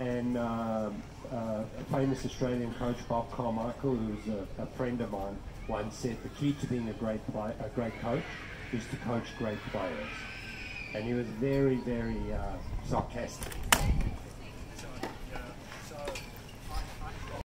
and uh, uh, a famous Australian coach, Bob Carmichael, who's a, a, friend of mine, once said the key to being a great play, a great coach is to coach great players. And he was very, very uh, sarcastic